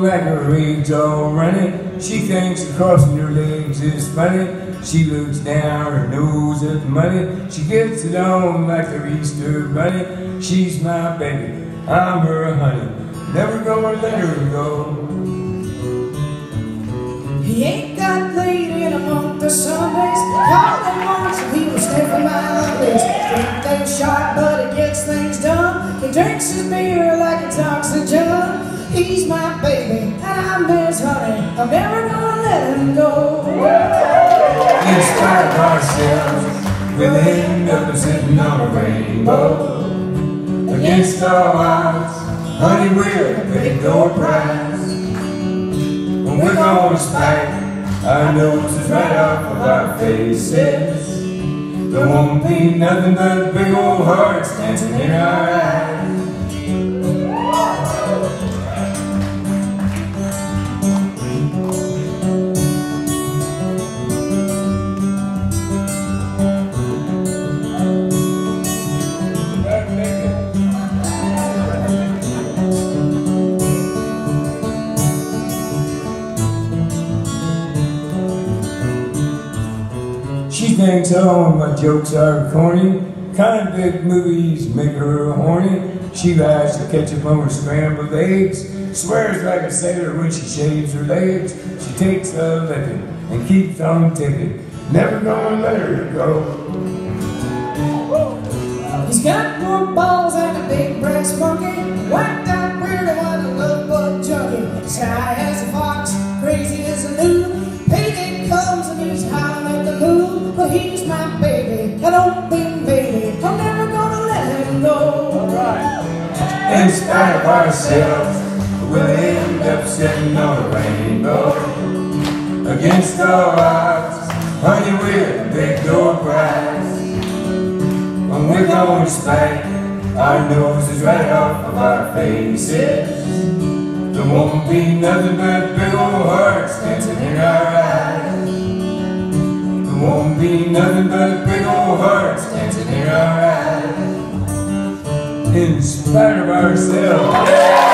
Like her age all running, she thinks crossing her legs is funny. She looks down her nose at the money. She gets it on like the Easter bunny. She's my baby, I'm her honey. Never gonna let her go. He ain't got laid in a month of Sundays. All they want so he will stay for. Drink things sharp, but he gets things done. He drinks his beer like it's oxygen. He's my baby, and I'm his honey. I'm never gonna let him go. Spite of ourselves, we'll end up sitting on a rainbow. Against all odds, honey, we're a big door prize. When we're gonna spike our noses right off of our faces. There won't be nothing but big old hearts dancing in our eyes. She thinks all my jokes are corny. Kind of big movies make her horny. She likes to catch up on her scrambled eggs. Swears like a sailor when she shaves her legs. She takes a licking and keeps on ticking. Never gonna let her go. He's got more balls than a big brass monkey. Whacked out weird like a love bug junkie. Sky as a fox, crazy as a loon. Payday comes and he's moon. But he's my baby, I don't mean baby. I'm never gonna let him go. In spite of ourselves, we'll end up sitting on a rainbow. Against all odds, honey, we're a big door prize. When we're gonna spike our noses right off of our faces. There won't be nothing but big old hearts dancing in our eyes. Won't be nothing but big old hearts dancing in our eyes. In spite of ourselves.